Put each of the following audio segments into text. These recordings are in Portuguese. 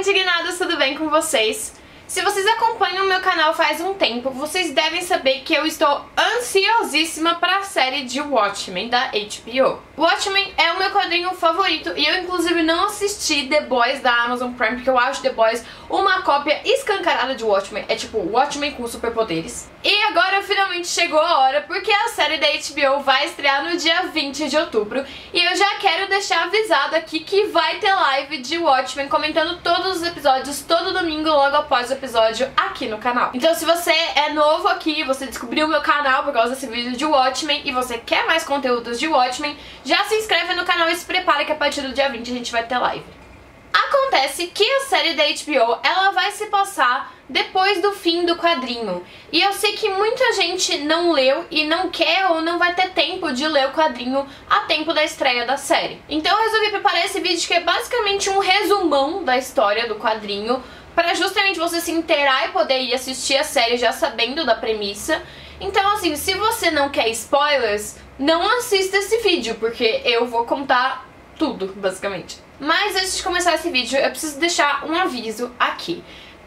indignados, tudo bem com vocês? Se vocês acompanham o meu canal faz um tempo, vocês devem saber que eu estou ansiosíssima para a série de Watchmen da HBO. Watchmen é o meu quadrinho favorito e eu inclusive não assisti The Boys da Amazon Prime porque eu acho The Boys uma cópia escancarada de Watchmen. É tipo Watchmen com superpoderes. E agora finalmente chegou a hora porque a série da HBO vai estrear no dia 20 de outubro e eu já quero deixar avisado aqui que vai ter live de Watchmen comentando todos os episódios todo domingo logo após o episódio aqui no canal. Então se você é novo aqui, você descobriu o meu canal por causa desse vídeo de Watchmen e você quer mais conteúdos de Watchmen, já se inscreve no canal e se prepara que a partir do dia 20 a gente vai ter live. Acontece que a série da HBO, ela vai se passar depois do fim do quadrinho. E eu sei que muita gente não leu e não quer ou não vai ter tempo de ler o quadrinho a tempo da estreia da série. Então eu resolvi preparar esse vídeo que é basicamente um resumão da história do quadrinho, para justamente você se inteirar e poder ir assistir a série já sabendo da premissa. Então assim, se você não quer spoilers, não assista esse vídeo, porque eu vou contar tudo, basicamente. Mas antes de começar esse vídeo, eu preciso deixar um aviso aqui.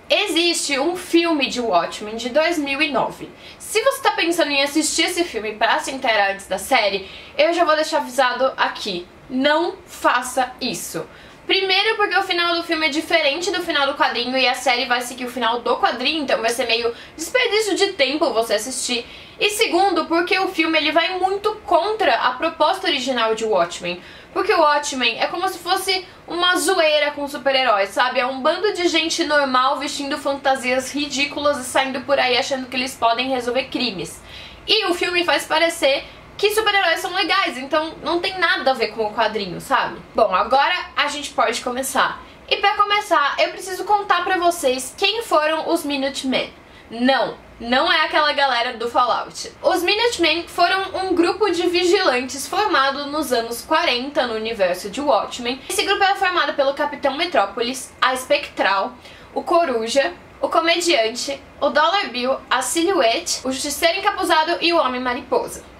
Existe um filme de Watchmen de 2009. Se você está pensando em assistir esse filme para se inteirar antes da série, eu já vou deixar avisado aqui. Não faça isso. Primeiro porque o final do filme é diferente do final do quadrinho e a série vai seguir o final do quadrinho, então vai ser meio desperdício de tempo você assistir. E segundo, porque o filme ele vai muito contra a proposta original de Watchmen. Porque o Watchmen é como se fosse uma zoeira com super-heróis, sabe? É um bando de gente normal vestindo fantasias ridículas e saindo por aí achando que eles podem resolver crimes. E o filme faz parecer que super-heróis são legais, então não tem nada a ver com o quadrinho, sabe? Bom, agora a gente pode começar. E pra começar, eu preciso contar pra vocês quem foram os Minutemen. Não, não é aquela galera do Fallout. Os Minutemen foram um grupo de vigilantes formado nos anos 40 no universo de Watchmen. Esse grupo era formado pelo Capitão Metrópolis, a Espectral, o Coruja, o Comediante, o Dollar Bill, a Silhouette, o Justiceiro Encapuzado e o Homem-Mariposa.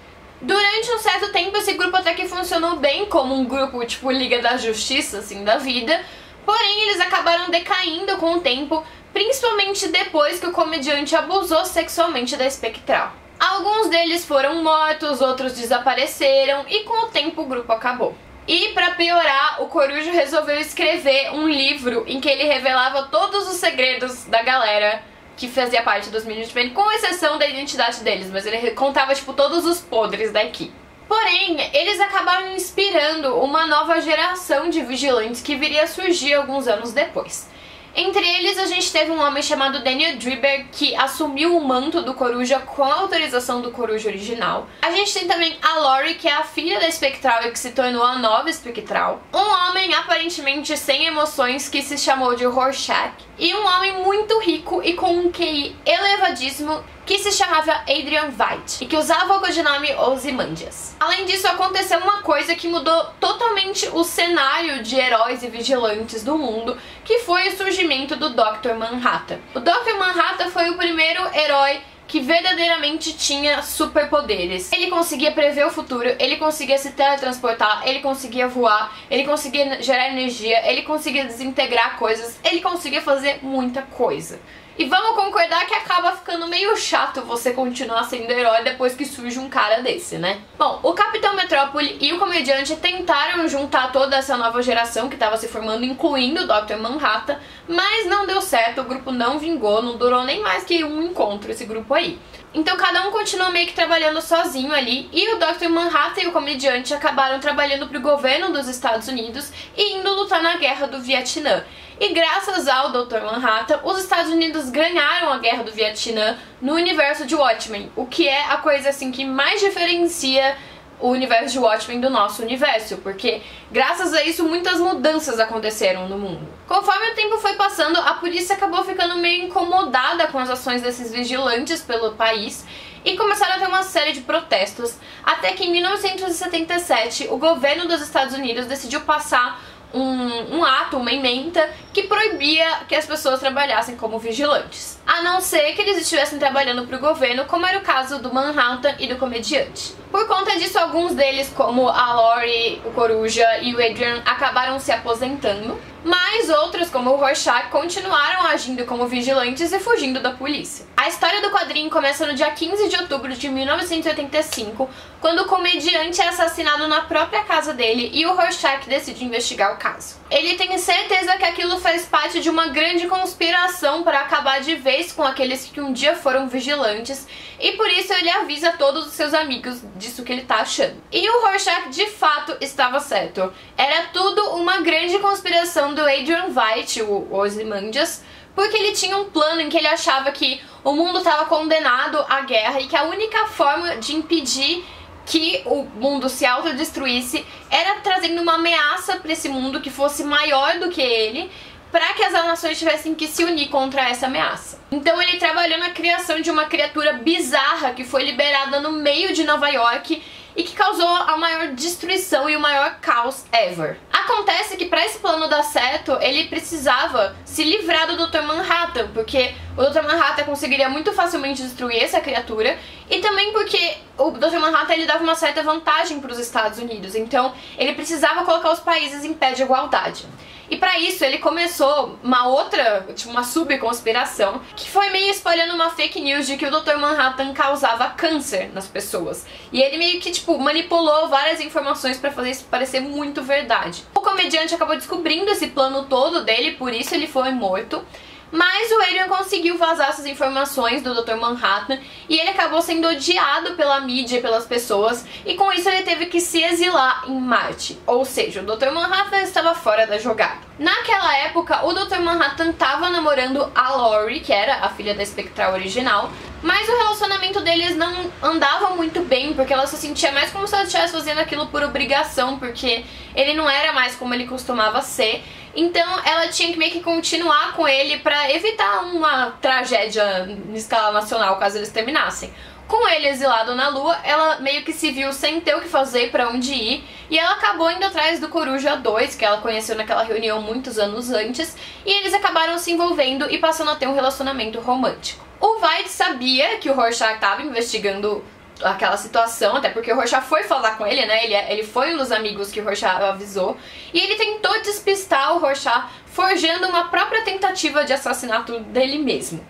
Durante um certo tempo, esse grupo até que funcionou bem como um grupo tipo Liga da Justiça, assim, da vida, porém eles acabaram decaindo com o tempo, principalmente depois que o comediante abusou sexualmente da espectral. Alguns deles foram mortos, outros desapareceram e com o tempo o grupo acabou. E para piorar, o Coruja resolveu escrever um livro em que ele revelava todos os segredos da galera que fazia parte dos Minutemen, com exceção da identidade deles, mas ele contava tipo todos os podres da equipe. Porém, eles acabaram inspirando uma nova geração de vigilantes que viria a surgir alguns anos depois. Entre eles, a gente teve um homem chamado Daniel Driber, que assumiu o manto do Coruja com a autorização do Coruja original. A gente tem também a Lori, que é a filha da Espectral e que se tornou a nova Espectral. Um homem aparentemente sem emoções, que se chamou de Rorschach. E um homem muito rico e com um QI elevadíssimo, que se chamava Adrian Veidt e que usava o codinome Ozymandias. Além disso, aconteceu uma coisa que mudou totalmente o cenário de heróis e vigilantes do mundo, que foi o surgimento do Dr. Manhattan. O Dr. Manhattan foi o primeiro herói que verdadeiramente tinha superpoderes. Ele conseguia prever o futuro, ele conseguia se teletransportar, ele conseguia voar, ele conseguia gerar energia, ele conseguia desintegrar coisas, ele conseguia fazer muita coisa. E vamos concordar que acaba ficando meio chato você continuar sendo herói depois que surge um cara desse, né? Bom, o Capitão Metrópole e o comediante tentaram juntar toda essa nova geração que estava se formando, incluindo o Dr. Manhattan, mas não deu certo, o grupo não vingou, não durou nem mais que um encontro esse grupo aí. Então cada um continuou meio que trabalhando sozinho ali e o Dr. Manhattan e o comediante acabaram trabalhando para o governo dos Estados Unidos e indo lutar na guerra do Vietnã. E graças ao Dr. Manhattan, os Estados Unidos ganharam a Guerra do Vietnã no universo de Watchmen, o que é a coisa assim que mais diferencia o universo de Watchmen do nosso universo, porque graças a isso muitas mudanças aconteceram no mundo. Conforme o tempo foi passando, a polícia acabou ficando meio incomodada com as ações desses vigilantes pelo país e começaram a ter uma série de protestos, até que em 1977 o governo dos Estados Unidos decidiu passar um, um ato, uma emenda, que proibia que as pessoas trabalhassem como vigilantes. a não ser que eles estivessem trabalhando para o governo, como era o caso do Manhattan e do comediante. Por conta disso, alguns deles, como a Lori, o Coruja e o Adrian, acabaram se aposentando, mas outros, como o Rorschach, continuaram agindo como vigilantes e fugindo da polícia. A história do quadrinho começa no dia 15 de outubro de 1985, quando o comediante é assassinado na própria casa dele e o Rorschach decide investigar o caso. Ele tem certeza que aquilo faz parte de uma grande conspiração para acabar de vez com aqueles que um dia foram vigilantes e por isso ele avisa todos os seus amigos disso que ele tá achando. E o Rorschach de fato estava certo. Era tudo uma grande conspiração do Adrian Veidt, o Ozymandias, porque ele tinha um plano em que ele achava que o mundo estava condenado à guerra e que a única forma de impedir que o mundo se autodestruísse era trazendo uma ameaça para esse mundo que fosse maior do que ele para que as nações tivessem que se unir contra essa ameaça. Então ele trabalhou na criação de uma criatura bizarra que foi liberada no meio de Nova York e que causou a maior destruição e o maior caos ever. Acontece que para esse plano dar certo, ele precisava se livrar do Dr. Manhattan, porque o Dr. Manhattan conseguiria muito facilmente destruir essa criatura e também porque o Dr. Manhattan ele dava uma certa vantagem para os Estados Unidos, então ele precisava colocar os países em pé de igualdade. E para isso ele começou uma outra, tipo uma subconspiração, que foi meio espalhando uma fake news de que o Dr. Manhattan causava câncer nas pessoas. E ele meio que tipo manipulou várias informações para fazer isso parecer muito verdade. O comediante acabou descobrindo esse plano todo dele, por isso ele foi morto. Mas o Adrian conseguiu vazar essas informações do Dr. Manhattan e ele acabou sendo odiado pela mídia e pelas pessoas, e com isso ele teve que se exilar em Marte. Ou seja, o Dr. Manhattan estava fora da jogada. Naquela época, o Dr. Manhattan estava namorando a Lori, que era a filha da Espectral original, mas o relacionamento deles não andava muito bem, porque ela se sentia mais como se ela estivesse fazendo aquilo por obrigação, porque ele não era mais como ele costumava ser. Então ela tinha que meio que continuar com ele para evitar uma tragédia em escala nacional caso eles terminassem. Com ele exilado na lua, ela meio que se viu sem ter o que fazer para onde ir, e ela acabou indo atrás do Coruja 2, que ela conheceu naquela reunião muitos anos antes, e eles acabaram se envolvendo e passando a ter um relacionamento romântico. O White sabia que o Rorschach estava investigando aquela situação, até porque o Rorschach foi falar com ele, né? Ele, é, ele foi um dos amigos que o Rorschach avisou. E ele tentou despistar o Rorschach, forjando uma própria tentativa de assassinato dele mesmo.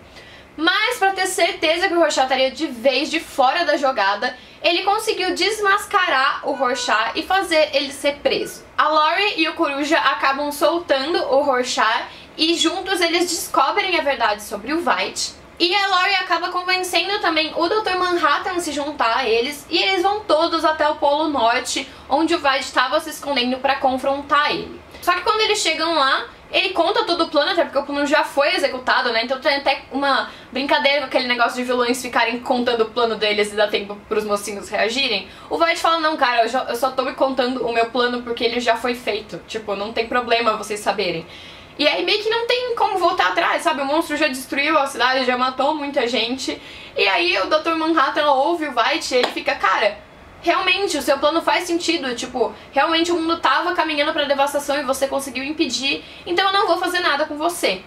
Mas para ter certeza que o Rorschach estaria de vez de fora da jogada, ele conseguiu desmascarar o Rorschach e fazer ele ser preso. A Lori e o Coruja acabam soltando o Rorschach e juntos eles descobrem a verdade sobre o White e a Lori acaba convencendo também o Dr. Manhattan se juntar a eles e eles vão todos até o Polo Norte, onde o White estava se escondendo para confrontar ele. Só que quando eles chegam lá, ele conta todo o plano, até porque o plano já foi executado, né? Então tem até uma brincadeira com aquele negócio de vilões ficarem contando o plano deles e dar tempo pros mocinhos reagirem. O White fala, não, cara, eu, já, eu só tô me contando o meu plano porque ele já foi feito. Tipo, não tem problema vocês saberem. E aí meio que não tem como voltar atrás, sabe? O monstro já destruiu a cidade, já matou muita gente. E aí o Dr. Manhattan ouve o White e ele fica, cara, realmente o seu plano faz sentido, tipo, realmente o mundo tava caminhando pra devastação e você conseguiu impedir, então eu não vou fazer nada com você.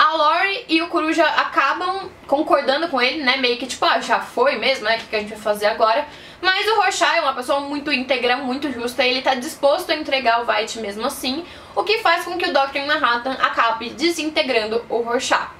A Lori e o Coruja acabam concordando com ele, né? Meio que tipo, ah, já foi mesmo, né? O que a gente vai fazer agora? Mas o Rorschach é uma pessoa muito íntegra, muito justa, e ele tá disposto a entregar o White mesmo assim, o que faz com que o Dr. Manhattan acabe desintegrando o Rorschach.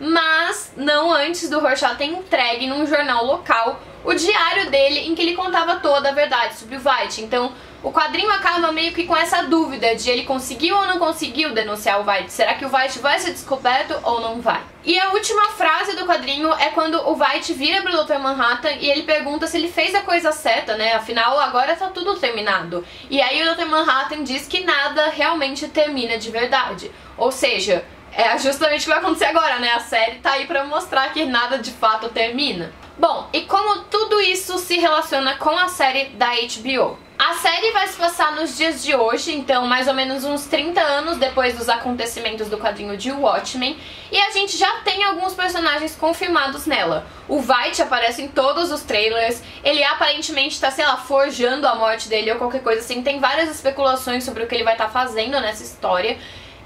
Mas não antes do Rorschach ter entregue num jornal local o diário dele em que ele contava toda a verdade sobre o White. Então, o quadrinho acaba meio que com essa dúvida de ele conseguiu ou não conseguiu denunciar o White. Será que o White vai ser descoberto ou não vai? E a última frase do quadrinho é quando o White vira pro Dr. Manhattan e ele pergunta se ele fez a coisa certa, né? Afinal, agora tá tudo terminado. E aí o Dr. Manhattan diz que nada realmente termina de verdade. Ou seja, é justamente o que vai acontecer agora, né? A série tá aí pra mostrar que nada de fato termina. Bom, e como tudo isso se relaciona com a série da HBO? A série vai se passar nos dias de hoje, então mais ou menos uns 30 anos depois dos acontecimentos do quadrinho de Watchmen, e a gente já tem alguns personagens confirmados nela. O White aparece em todos os trailers, ele aparentemente está, sei lá, forjando a morte dele ou qualquer coisa assim, tem várias especulações sobre o que ele vai estar tá fazendo nessa história.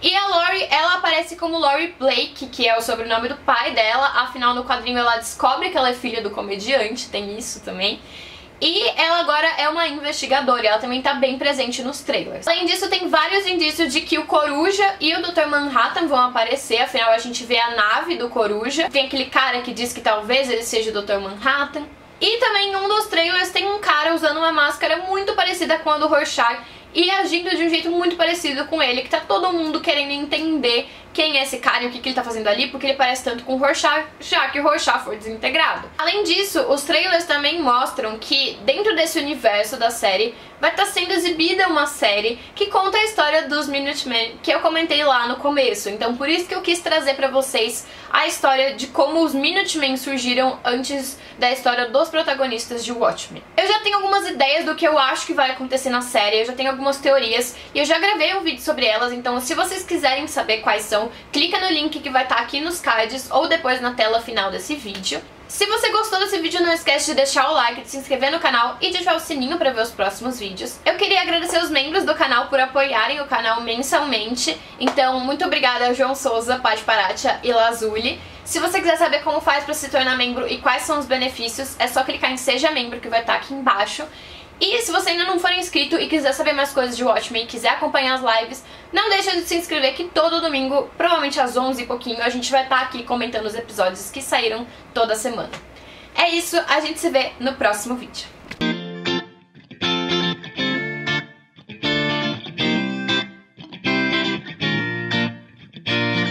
E a Lori, ela aparece como Lori Blake, que é o sobrenome do pai dela, afinal no quadrinho ela descobre que ela é filha do comediante, tem isso também. E ela agora é uma investigadora e ela também tá bem presente nos trailers. Além disso, tem vários indícios de que o Coruja e o Dr. Manhattan vão aparecer, afinal a gente vê a nave do Coruja. Tem aquele cara que diz que talvez ele seja o Dr. Manhattan. E também em um dos trailers tem um cara usando uma máscara muito parecida com a do Rorschach e agindo de um jeito muito parecido com ele, que tá todo mundo querendo entender quem é esse cara e o que, que ele tá fazendo ali, porque ele parece tanto com o Rorschach, já que o Rorschach foi desintegrado. Além disso, os trailers também mostram que dentro desse universo da série vai estar tá sendo exibida uma série que conta a história dos Minutemen, que eu comentei lá no começo. Então por isso que eu quis trazer para vocês a história de como os Minutemen surgiram antes da história dos protagonistas de Watchmen. Eu já tenho algumas ideias do que eu acho que vai acontecer na série, eu já tenho algumas teorias e eu já gravei um vídeo sobre elas, então se vocês quiserem saber quais são, clica no link que vai estar tá aqui nos cards ou depois na tela final desse vídeo. Se você gostou desse vídeo, não esquece de deixar o like, de se inscrever no canal e de ativar o sininho para ver os próximos vídeos. Eu queria agradecer os membros do canal por apoiarem o canal mensalmente. Então, muito obrigada João Souza, Paty Paratia e Lazuli. Se você quiser saber como faz para se tornar membro e quais são os benefícios, é só clicar em Seja Membro que vai estar tá aqui embaixo. E se você ainda não for inscrito e quiser saber mais coisas de Watchmen e quiser acompanhar as lives, não deixa de se inscrever que todo domingo, provavelmente às 11 e pouquinho, a gente vai estar tá aqui comentando os episódios que saíram toda semana. É isso, a gente se vê no próximo vídeo.